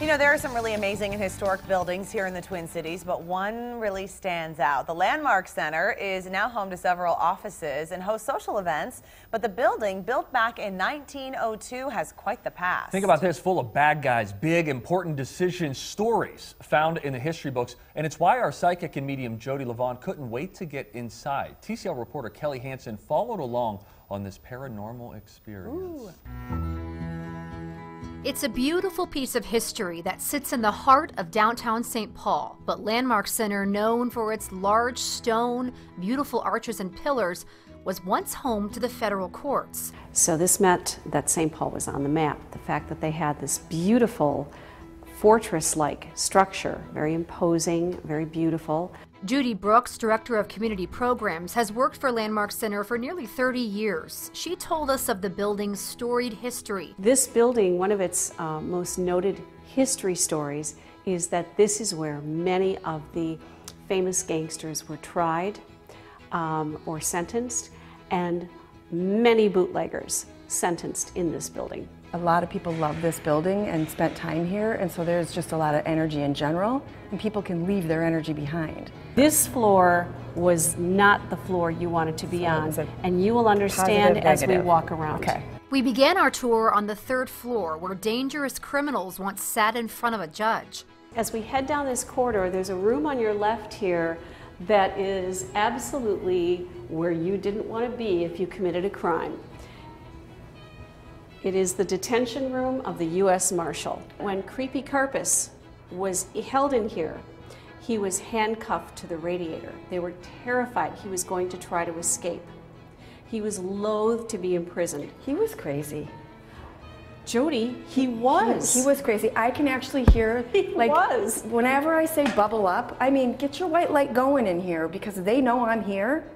You know, there are some really amazing and historic buildings here in the Twin Cities, but one really stands out. The Landmark Center is now home to several offices and hosts social events, but the building, built back in 1902, has quite the past. Think about this full of bad guys, big, important decisions, stories found in the history books, and it's why our psychic and medium Jodi Livon couldn't wait to get inside. TCL reporter Kelly Hansen followed along on this paranormal experience. Ooh. It's a beautiful piece of history that sits in the heart of downtown St. Paul, but Landmark Center, known for its large stone, beautiful arches and pillars, was once home to the federal courts. So this meant that St. Paul was on the map. The fact that they had this beautiful fortress-like structure, very imposing, very beautiful. Judy Brooks, Director of Community Programs, has worked for Landmark Center for nearly 30 years. She told us of the building's storied history. This building, one of its uh, most noted history stories, is that this is where many of the famous gangsters were tried um, or sentenced, and many bootleggers sentenced in this building. A lot of people love this building and spent time here, and so there's just a lot of energy in general, and people can leave their energy behind. This floor was not the floor you wanted to be so on, and you will understand as we walk around. Okay. We began our tour on the third floor, where dangerous criminals once sat in front of a judge. As we head down this corridor, there's a room on your left here that is absolutely where you didn't want to be if you committed a crime. It is the detention room of the U.S. Marshal. When Creepy Karpis was held in here, he was handcuffed to the radiator. They were terrified he was going to try to escape. He was loath to be imprisoned. He was crazy. Jodi, he was. He, he, was crazy. I can actually hear, he like, was. whenever I say bubble up, I mean, get your white light going in here because they know I'm here.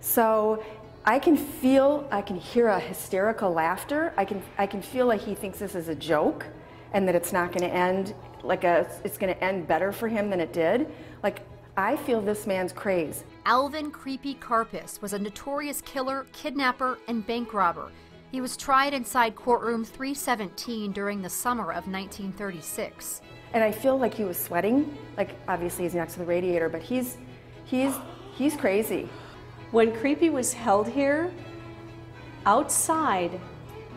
So I can feel, I can hear a hysterical laughter. I can, I can feel like he thinks this is a joke and that it's not going to end like a, it's going to end better for him than it did. Like, I feel this man's craze. Alvin Creepy Karpis was a notorious killer, kidnapper, and bank robber. He was tried inside courtroom 317 during the summer of 1936. And I feel like he was sweating. Like, obviously, he's next to the radiator, but he's, he's, he's crazy. When Creepy was held here, outside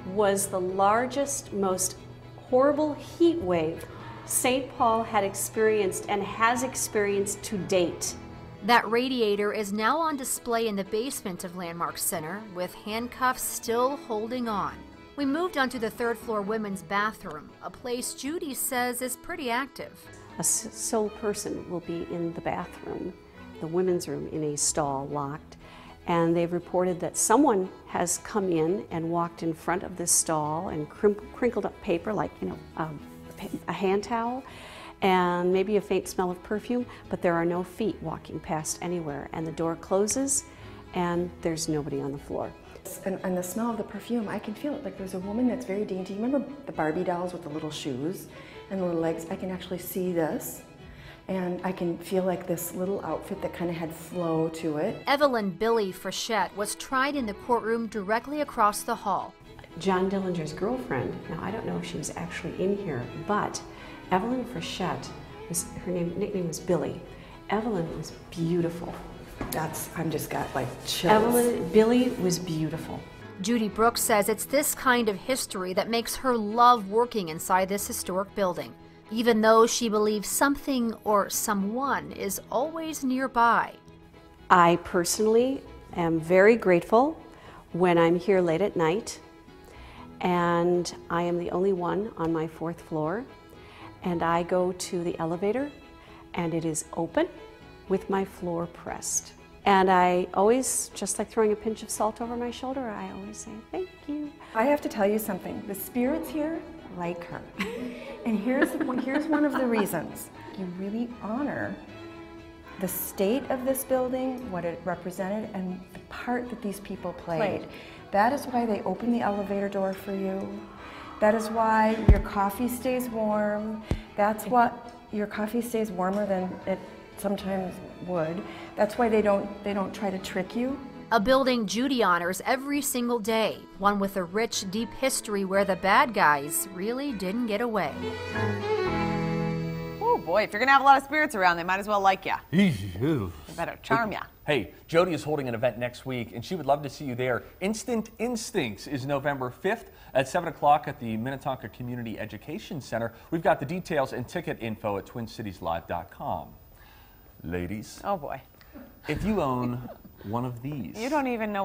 was the largest, most horrible heat wave St. Paul had experienced and has experienced to date. That radiator is now on display in the basement of Landmark Center, with handcuffs still holding on. We moved onto the third floor women's bathroom, a place Judy says is pretty active. A sole person will be in the bathroom, the women's room, in a stall locked and they've reported that someone has come in and walked in front of this stall and crinkled up paper like you know um, a hand towel and maybe a faint smell of perfume but there are no feet walking past anywhere. And the door closes and there's nobody on the floor. And, and the smell of the perfume i can feel it. Like there's a woman that's very dainty. Remember the barbie dolls with the little shoes and the little legs? I can actually see this and I can feel like this little outfit that kind of had flow to it. Evelyn Billie Frechette was tried in the courtroom directly across the hall. John Dillinger's girlfriend, now I don't know if she was actually in here, but Evelyn Frechette, was, her name, nickname was Billie. Evelyn was beautiful. That's, I'm just got like chills. Evelyn, Billie was beautiful. Judy Brooks says it's this kind of history that makes her love working inside this historic building even though she believes something or someone is always nearby. I personally am very grateful when I'm here late at night and I am the only one on my fourth floor and I go to the elevator and it is open with my floor pressed. And I always, just like throwing a pinch of salt over my shoulder, I always say, thank you. I have to tell you something. The spirits here like her. and here's, here's one of the reasons. You really honor the state of this building, what it represented, and the part that these people played. played. That is why they open the elevator door for you. That is why your coffee stays warm. That's what your coffee stays warmer than it sometimes would. That's why they don't they don't try to trick you. A building Judy honors every single day, one with a rich, deep history where the bad guys really didn't get away. Oh boy, if you're gonna have a lot of spirits around, they might as well like you. They better charm ya. Hey, Jodi is holding an event next week, and she would love to see you there. Instant Instincts is November 5th at 7 o'clock at the Minnetonka Community Education Center. We've got the details and ticket info at twincitieslive.com. Ladies, Oh boy. if you own one of these, You don't even know